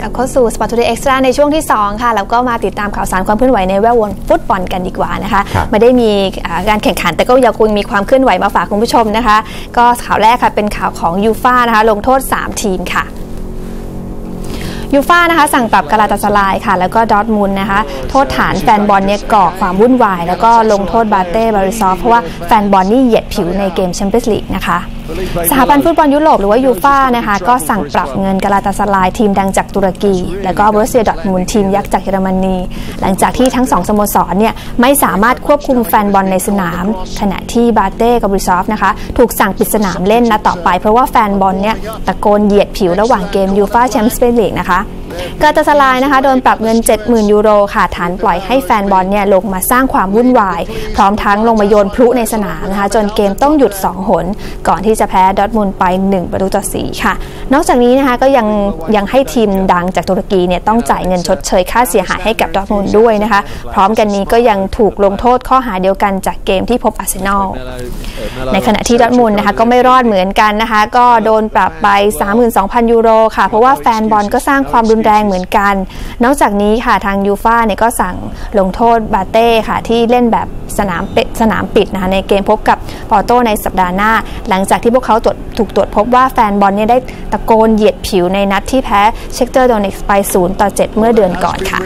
กลับเข้าสู่ Sport Today Extra ในช่วงที่ 2 ค่ะ แล้วก็มาติดตามข่าวสารความเคลื่อนไหวในแวดวงฟุตบอลกันดีกว่านะคะครับไม่ได้มีอ่าการแข่งขันแต่ก็ยังคงมีความเคลื่อนไหวมาฝากคุณผู้ชมนะคะ ก็ข่าวแรกค่ะเป็นข่าวของยูฟ่านะคะ ลงโทษ 3 ทีมค่ะยูฟ่านะคะสั่งปรับกาลาตาซารายค่ะ แล้วก็ดอร์ทมุนด์นะคะ โทษฐานแฟนบอลเนี่ยก่อความวุ่นวาย แล้วก็ลงโทษบาเต้บอริซอฟเพราะว่าแฟนบอลนี่เหยียดผิวในเกมแชมเปี้ยนส์ลีกนะคะ สหพันธ์ฟุตบอลยุโรปหรือว่ายูฟ่านะคะก็สั่งปรับเงินกาลาตาซารายทีมดังจากตุรกี แล้วก็โบรุสเซียดอร์ทมุนด์ทีมยักษ์จากเยอรมนี หลังจากที่ทั้งสองสโมสรเนี่ยไม่สามารถควบคุมแฟนบอลในสนาม ขณะที่บาเต้กับบริซอฟนะคะถูกสั่งปิดสนามเล่นนะต่อไป เพราะว่าแฟนบอลเนี่ยตะโกนเหยียดผิวระหว่างเกมยูฟ่าแชมเปี้ยนส์ลีกนะคะกาลาตาซารายนะคะโดนปรับเงิน 70,000 ยูโรค่ะฐานปล่อยให้แฟนบอลเนี่ยลงมาสร้างความวุ่นวาย พร้อมทั้งลงมาโยนพลุในสนามนะคะจนเกมต้องหยุด 2 หน ก่อนที่จะแพ้ดอทมุนไป 1 ประตูต่อ 4 ค่ะ นอกจากนี้นะคะก็ยังยังให้ทีมดังจากตุรกีเนี่ยต้องจ่ายเงินชดเชยค่าเสียหายให้กับดอทมุนด้วยนะคะ พร้อมกันนี้ก็ยังถูกลงโทษข้อหาเดียวกันจากเกมที่พบอาร์เซนอลในขณะที่ดอทมุนนะคะก็ไม่รอดเหมือนกันนะคะ ก็โดนปรับไป 32,000 ยูโรค่ะเพราะว่าแฟนบอลก็สร้างความรุนแรงเหมือนกัน นอกจากนี้ค่ะทางยูฟ่าเนี่ยก็สั่งลงโทษบาเต้ค่ะที่เล่นแบบสนามเปสนามปิดนะคะในเกมพบกับปอร์โตในสัปดาห์หน้า หลังจากที่พวกเขาตรวจถูกตรวจพบว่าแฟนบอลเนี่ยได้ตะโกนเหยียดผิวในนัดที่แพ้ชัคตาร์โดเนตส์คไป0ต่อ7เมื่อเดือนก่อนค่ะ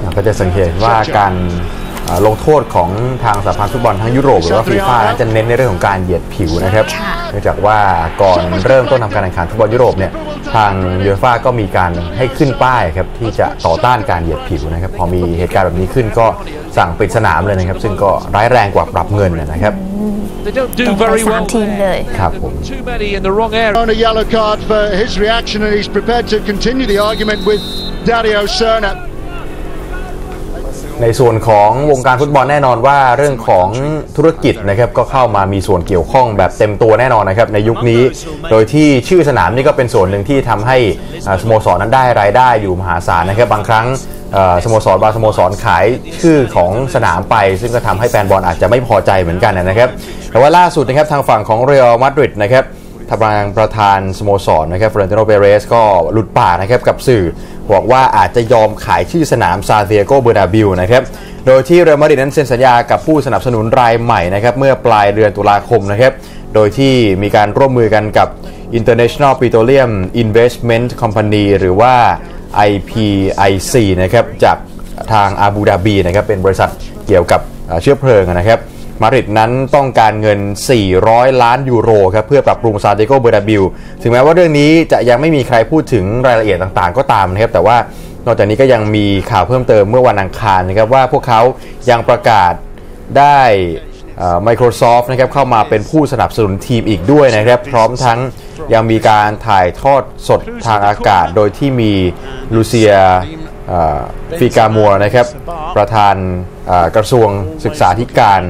เราก็จะสังเกตว่าการเอ่อลงโทษของทางสหพันธ์ฟุตบอลทั้งยุโรปหรือว่าฟีฟ่านั้นจะเน้นในเรื่องของการเหยียดผิวนะครับค่ะเนื่องจากว่าก่อนเริ่มต้นทำการแข่งขันฟุตบอลยุโรปเนี่ย ทางยูฟ่าก็มีการให้ขึ้นป้ายครับที่จะต่อต้านการเหยียดผิวนะครับ พอมีเหตุการณ์แบบนี้ขึ้นก็สั่งปิดสนามเลยนะครับ ซึ่งก็ร้ายแรงกว่าปรับเงินนะครับ They don't do ต้องไป very สาม well ทีมเลยครับผม Too many in the wrong area. On a yellow card for his reaction, and he's prepared to continue the argument with Dario Serna. ในส่วนของวงการฟุตบอลแน่นอนว่าเรื่องของธุรกิจนะครับก็เข้ามามีส่วนเกี่ยวข้องแบบเต็มตัวแน่นอนนะครับในยุคนี้ โดยที่ชื่อสนามนี่ก็เป็นส่วนหนึ่งที่ทำให้สโมสรนั้นได้รายได้อยู่มหาศาลนะครับบางครั้งสโมสรบางสโมสรขายชื่อของสนามไป ซึ่งก็ทำให้แฟนบอลอาจจะไม่พอใจเหมือนกันนะครับ แต่ว่าล่าสุดนะครับทางฝั่งของเรอัลมาดริดนะครับ ทางประธานสโมสรนะครับฟลอเรนติโนเปเรซก็หลุดปากนะครับกับสื่อบอกว่าอาจจะยอมขายชื่อสนามซานติอาโกเบอร์นาเบวนะครับโดยที่เรอัลมาดริดนั้นเซ็นสัญญากับผู้สนับสนุนรายใหม่นะครับเมื่อปลายเดือนตุลาคมนะครับโดยที่มีการร่วมมือกันกับ International Petroleum Investment Company หรือว่า IPIC นะครับจากทางอาบูดาบีนะครับเป็นบริษัทเกี่ยวกับเอ่อเชื้อเพลิงนะครับ มาริดนั้นต้องการเงิน 400 ล้านยูโรครับเพื่อปรับปรุงซานติโกเบอร์นาบิลถึงแม้ว่าเรื่องนี้จะยังไม่มีใครพูดถึงรายละเอียดต่างๆ ก็ตามนะครับแต่ว่านอกจากนี้ก็ยังมีข่าวเพิ่มเติมเมื่อวันอังคารนะครับว่าพวกเขายังประกาศได้เอ่อ Microsoft นะครับเข้ามาเป็นผู้สนับสนุนทีมอีกด้วยนะครับ พร้อมทั้งยังมีการถ่ายทอดสดทางอากาศ โดยที่มีลูเซีย ฟิกามัวนะครับ ประธานกระทรวงศึกษาธิการ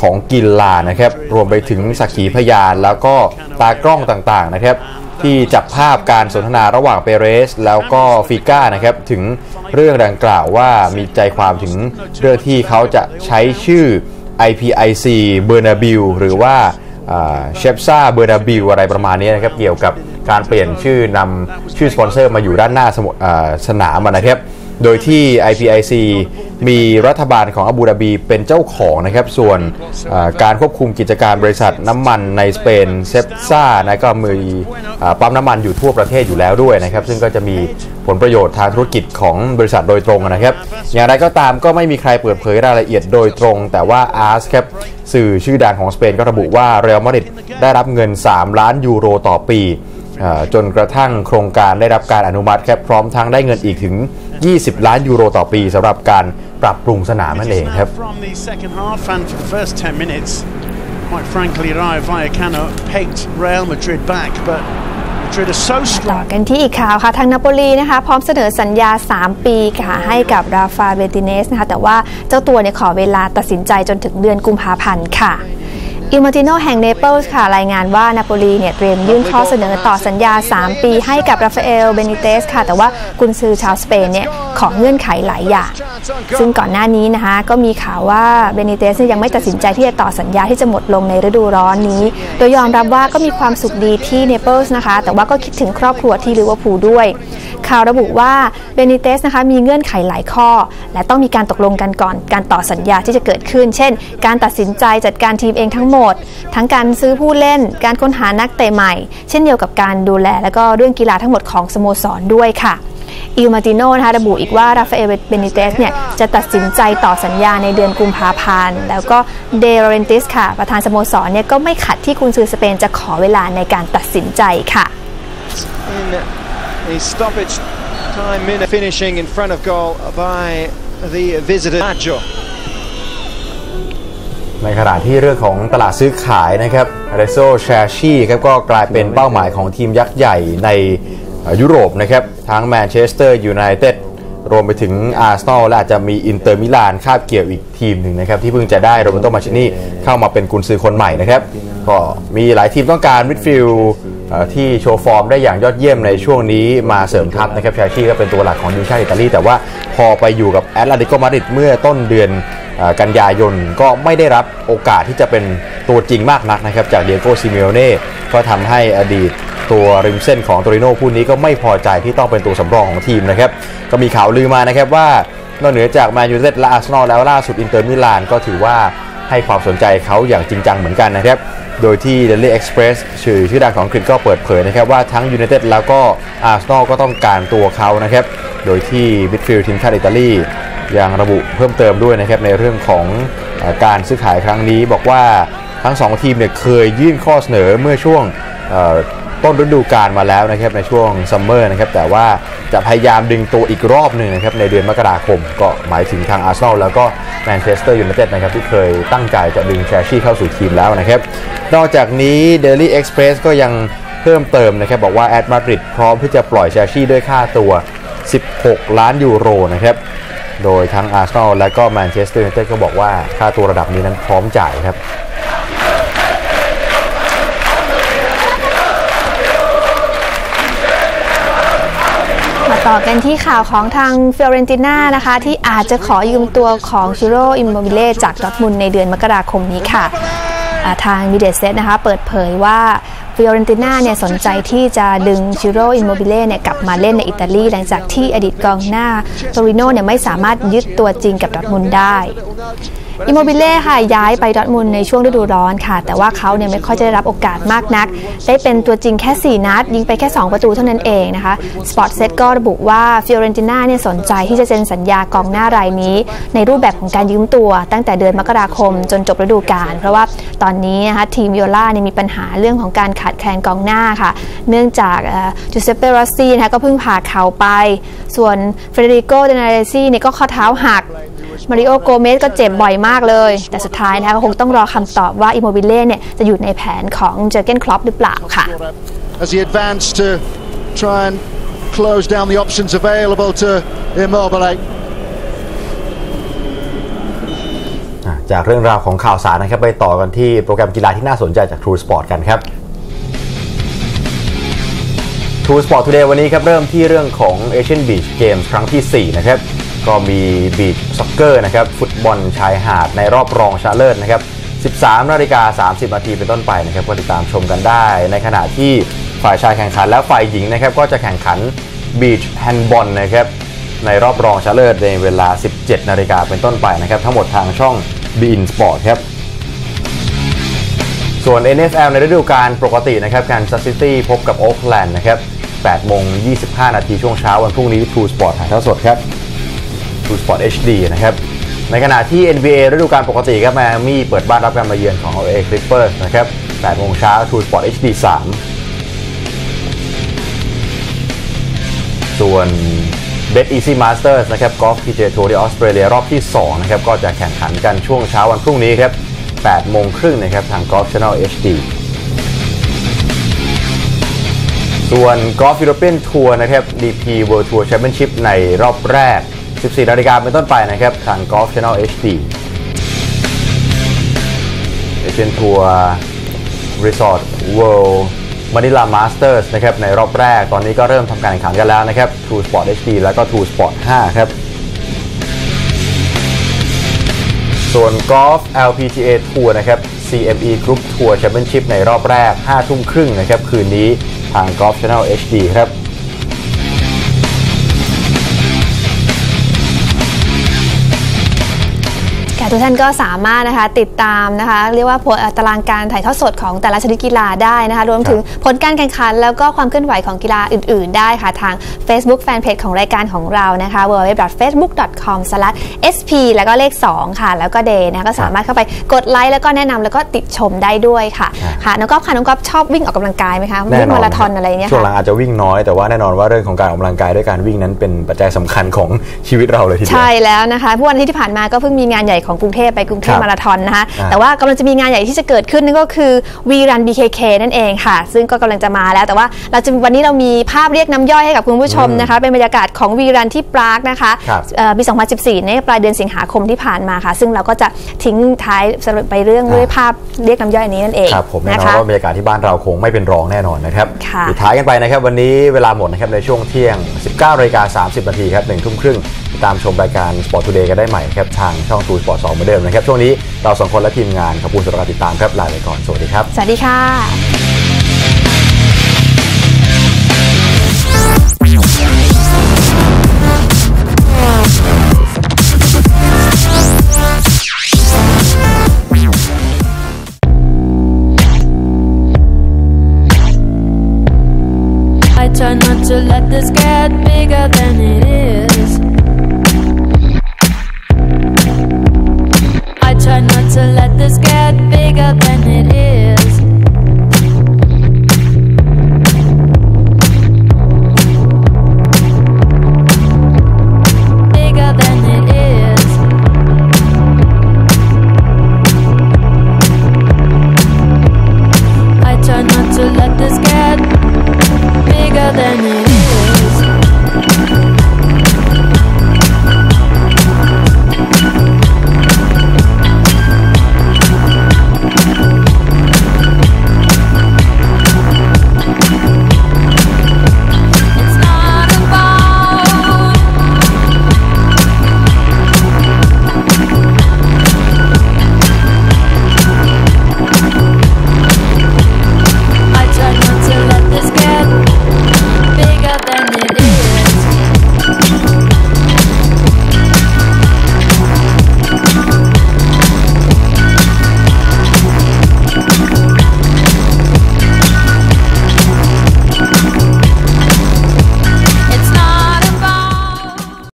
ของกินลานะครับ รวมไปถึงสักขีพยานแล้วก็ตากล้องต่างๆนะครับ ที่จับภาพการสนทนาระหว่างเปเรซ แล้วก็ฟิก้านะครับ ถึงเรื่องดังกล่าวว่ามีใจความถึงเรื่องที่เขาจะใช้ชื่อ IPIC เบอร์นาบิลหรือว่าเซปซ่าเบอร์นาเบวอะไรประมาณนี้นะครับ เกี่ยวกับ การเปลี่ยนชื่อนำชื่อสปอนเซอร์มาอยู่ด้านหน้าสนามนะครับ โดยที่ IPIC มีรัฐบาลของอาบูดาบีเป็นเจ้าของนะครับ ส่วนการควบคุมกิจการบริษัทน้ำมันในสเปนเซปซ่านะก็มีเอ่อปั๊มน้ำมันอยู่ทั่วประเทศอยู่แล้วด้วยนะครับ ซึ่งก็จะมีผลประโยชน์ทางธุรกิจของบริษัทโดยตรงนะครับ อย่างไรก็ตามก็ไม่มีใครเปิดเผยรายละเอียดโดยตรง แต่ว่าอาร์สครับสื่อชื่อดังของสเปนก็ระบุว่าเรอัลมาดริดได้รับเงิน 3 ล้านยูโรต่อปี จนกระทั่งโครงการได้รับการอนุมัติครับพร้อมทั้งได้เงินอีกถึง 20 ล้านยูโรต่อปีสำหรับการปรับปรุงสนามนั่นเองครับ From the second half and for the first 10 minutes, quite frankly, Rayo Vallecano pegged Real Madrid back, but Madrid are so ต่อ strong. กันที่อีกข่าวค่ะทางนาโปลีนะคะพร้อมเสนอสัญญา 3 ปีค่ะให้กับราฟาเบนิเตสนะคะแต่ว่าเจ้าตัวเนี่ยขอเวลาตัดสินใจจนถึงเดือนกุมภาพันธ์ค่ะ อิลมัตติโนแห่งเนเปิลส์ค่ะรายงานว่านาโปลีเนี่ยเตรียมยื่นข้อเสนอต่อสัญญา 3 ปีให้กับราฟาเอลเบนิเตสค่ะ แต่ว่ากุนซือชาวสเปนเนี่ยขอเงื่อนไขหลายอย่าง ซึ่งก่อนหน้านี้นะคะก็มีข่าวว่าเบนิเตสยังไม่ตัดสินใจที่จะต่อสัญญาที่จะหมดลงในฤดูร้อนนี้ โดยยอมรับว่าก็มีความสุขดีที่เนเปิลส์นะคะ แต่ว่าก็คิดถึงครอบครัวที่ลิเวอร์พูลด้วย ข่าวระบุว่าเบนิเตสนะคะมีเงื่อนไขหลายข้อ และต้องมีการตกลงกันก่อนการต่อสัญญาที่จะเกิดขึ้น เช่น การตัดสินใจจัดการทีมเองทั้งหมดทั้งการซื้อผู้เล่น การค้นหานักเตะใหม่ เช่นเดียวกับการดูแล และก็เรื่องกีฬาทั้งหมดของสโมสรด้วยค่ะอิลมาติโนนะคะระบุอีกว่าราฟาเอลเบนิเตสเนี่ยจะตัดสินใจต่อสัญญาในเดือนกุมภาพันธ์ แล้วก็เดโรเรนติสค่ะ ประธานสโมสรเนี่ยก็ไม่ขัดที่คุณซือสเปนจะขอเวลาในการตัดสินใจค่ะ in stoppage time minute finishing in front of goal by the visitor ในขณะที่เรื่องของตลาดซื้อขายนะครับอเลสซิโอแชร์ชี่ครับก็กลายเป็นเป้าหมายของทีมยักษ์ใหญ่ในยุโรปนะครับทั้งแมนเชสเตอร์ยูไนเต็ดรวมไปถึงอาร์เซนอลและอาจจะมีอินเตอร์มิลานคาบเกี่ยวอีกทีมหนึ่งนะครับ ที่เพิ่งจะได้โรแบร์โตมันชินี่เข้ามาเป็นกุนซือคนใหม่นะครับ ก็มีหลายทีมต้องการมิดฟิลด์ที่โชว์ฟอร์มได้อย่างยอดเยี่ยมในช่วงนี้มาเสริมทัพนะครับแชร์ชี่ก็เป็นตัวหลักของทีมชาติอิตาลีแต่ว่าพอไปอยู่กับแอตเลติโกมาดริดเมื่อต้นเดือน กันยายนก็ไม่ได้รับโอกาสที่จะเป็นตัวจริงมากนักนะครับ จากดิเอโกซิเมโอเน่ก็ทำให้อดีตตัวริมเส้นของโตริโน่ผู้นี้ก็ไม่พอใจที่ต้องเป็นตัวสำรองของทีมนะครับ ก็มีข่าวลือมานะครับว่านอกเหนือจากแมนยูเต็ดและอาร์เซนอลแล้วล่าสุดอินเตอร์มิลานก็ถือว่าให้ความสนใจเขาอย่างจริงจังเหมือนกันนะครับ โดยที่ Daily Express สื่อชื่อดังของอังกฤษก็เปิดเผยนะครับว่าทั้งยูไนเต็ดแล้วก็อาร์เซนอลก็ต้องการตัวเขานะครับ โดยที่มิดฟิลด์ทีมชาติอิตาลี ยังระบุเพิ่มเติมด้วยนะครับในเรื่องของอการซื้อขายครั้งนี้ บอกว่าทั้ง 2 ทีมเนี่ยเคยยื่นข้อเสนอเมื่อช่วงต้นฤดูกาลมาแล้วนะครับในช่วงซัมเมอร์นะครับแต่ว่าจะพยายามดึงตัวอีกรอบหนึ่งนะครับในเดือนมกราคม ก็หมายถึงทางอาร์เซนอลแล้วก็แมนเชสเตอร์ยูไนเต็ดนะครับที่เคยตั้งใจจะดึงแชร์ชี่เข้าสู่ทีมแล้วนะครับ นอกจากนี้ Daily Express ก็ยังเพิ่มเติมนะครับบอกว่าแอตมาดริดพร้อมที่จะปล่อยแชร์ชี่ด้วยค่าตัว 16 ล้านยูโรนะครับ โดยทั้งอาร์เซนอลและก็แมนเชสเตอร์ยูไนเต็ดก็บอกว่าค่าตัวระดับนี้นั้นพร้อมจ่ายครับมาต่อกันที่ข่าวของทางฟิออเรนติน่านะคะ ที่อาจจะขอยืมตัวของชิโร่อิมโมบิเล่จากดอร์ทมุนด์ในเดือนมกราคมนี้ค่ะ ทาง Mediaset นะคะ เปิดเผยว่า ฟิออเรนติน่าเนี่ยสนใจที่จะดึงชิโร่อิมโมบิเล่เนี่ยกลับมาเล่นในอิตาลี หลังจากที่อดีตกองหน้าโตริโนเนี่ยไม่สามารถยึดตัวจริงกับดอทมุนด์ได้อิโมบิเล่ค่ะย้ายไปดอทมุนด์ในช่วงฤดูร้อนค่ะ แต่ว่าเขาเนี่ยไม่ค่อยจะได้รับโอกาสมากนัก ได้เป็นตัวจริงแค่ 4 นัด ยิงไปแค่ 2 ประตูเท่านั้นเองนะคะสปอร์ตเซตก็ระบุว่าฟิออเรนติน่าเนี่ยสนใจที่จะเซ็นสัญญากองหน้ารายนี้ ในรูปแบบของการยืมตัว ตั้งแต่เดือนมกราคมจนจบฤดูกาลเพราะว่าตอนนี้นะคะทีมวิโอล่าเนี่ยมีปัญหาเรื่องของการขาดแคลนกองหน้าค่ะ เนื่องจากจูเซปเปโรสซี่นะคะก็เพิ่งผ่าเข่าไป ส่วนเฟเดริโกเบร์นาร์เดสกี้เนี่ยก็ข้อเท้าหักมาริโอโกเมสก็เจ็บบ่อยมากเลย แต่สุดท้ายนะคะก็คงต้องรอคำตอบว่าอิโมบิเล่เนี่ยจะอยู่ในแผนของเจอร์เกนคลอปหรือเปล่าค่ะ as he advanced to try and close down the options available to Immobile. อะจากเรื่องราวของข่าวสารนะครับ ไปต่อกันที่โปรแกรมกีฬาที่น่าสนใจจาก True Sport กันครับ True Sport Today วันนี้ครับเริ่มที่เรื่องของ Asian Beach Games ครั้งที่ 4 นะครับ ก็มีบีชซ็อกเกอร์นะครับ ฟุตบอลชายหาดในรอบรองชนะเลิศนะครับ 13นาฬิกา30 นาทีเป็นต้นไปนะครับก็ติดตามชมกันได้ ในขณะที่ฝ่ายชายแข่งขันและฝ่ายหญิงนะครับ ก็จะแข่งขันบีชแฮนด์บอลนะครับในรอบรองชนะเลิศในเวลา 17 นาฬิกาเป็นต้นไปนะครับ ทั้งหมดทางช่อง beIN Sports ครับส่วน NFL ในฤดูกาลปกตินะครับแคนซัสซิตี้พบกับโอ๊กแลนด์นะครับ 8โมง25 นาทีช่วงเช้าวันพรุ่งนี้ True Sport ถ่ายทอดสดครับ True Sport HD นะครับในขณะที่ NBA ฤดูกาลปกติครับไมอามี่เปิดบ้านรับการมาเยือนของ LA Clippers นะครับ8โมงเช้า True Sport HD 3 ส่วน Bet Easy Masters นะครับกอล์ฟ PGA Tour ที่ออสเตรเลียรอบที่ 2 นะครับ ก็จะแข่งขันกันช่วงเช้าวันพรุ่งนี้ครับ8โมงครึ่งนะครับ ทาง Golf Channel HD ส่วน Golf European Tour นะครับ DP World Tour Championship ในรอบแรก 14 นาฬิกาเป็นต้นไปนะครับ ทาง Golf Channel HD Asian Tour Resorts World Manila Masters นะครับ ในรอบแรกตอนนี้ก็เริ่มทำการแข่งขันกันแล้วนะครับ True Sport HD แล้วก็ True Sport 5 ครับ ส่วนกอล์ฟ LPGA ทัวร์นะครับ CME Group Tour Championship ในรอบแรก 5 ทุ่มครึ่งนะครับ คืนนี้ ทาง Golf Channel HD ครับ ทุกท่านก็สามารถนะคะติดตามนะคะ เรียกว่าผลเอ่อตารางการถ่ายทอดสดของแต่ละชนิดกีฬาได้นะคะ รวมถึงผลการแข่งขัน แล้วก็ความเคลื่อนไหวของกีฬาอื่น ๆ ได้ค่ะ ทาง Facebook Fanpage ของรายการของเรานะคะ www.facebook.com/sp แล้วก็เลข 2 ค่ะ แล้วก็เดย์นะคะก็สามารถเข้าไปกดไลค์แล้วก็แนะนำแล้วก็ติดชมได้ด้วยค่ะครับค่ะน้องก๊อฟค่ะน้องก๊อฟชอบวิ่งออกกำลังกายไหมคะแน่วิ่งนอนมาราธอนอะไรเงี้ยช่วงหลังค่ะอาจจะวิ่งน้อยแต่ว่าแน่นอนว่าเรื่องของการออกกำลังกายด้วยการวิ่งนั้นเป็นปัจจัยสำคัญของชีวิตเราเลยทีเดียวใช่แล้วนะคะเมื่อวันอาที่ที่ผ่านมาก็เพิ่งมีงานใหญ่ของกรุงเทพไปกรุงเทพครับมาราธอนนะคะอ่าแต่ว่ากำลังจะมีงานใหญ่ที่จะเกิดขึ้นนั่นก็คือวีรัน BKK นั่นเองค่ะ ซึ่งก็กำลังจะมาแล้วแต่ว่าเราจะวันนี้เรามีภาพเรียกน้ำย่อยให้กับคุณผู้ชมนะคะ เป็นบรรยากาศของวีรันที่ปรากนะคะครับเอ่อปี 2014 ในปลายเดือนสิงหาคมที่ผ่านมาค่ะ ซึ่งเราก็จะทิ้งท้ายสรุปไปเรื่องอ่าด้วยภาพเรียกน้ำย่อยอันนี้นั่นเองครับผมแน่นะนอนคะว่าบรรยากาศที่บ้านเราคงไม่เป็นรองแน่นอนนะครับค่ะปิดท้ายกันไปนะครับ วันนี้เวลาหมดนะครับในช่วงเที่ยง 19นาฬิกา30นาทีครับหนึ่งทุ่มครึ่ง ติดตามชมรายการ Sport Today กันได้ใหม่ครับทางช่อง True Sport 2เหมือนเดิมนะครับ ช่วงนี้เราสองคนและทีมงานขอบคุณสำหรับการติดตามครับลาไปก่อนสวัสดีครับ สวัสดีค่ะ I try not to let this get bigger than it get bigger than it is.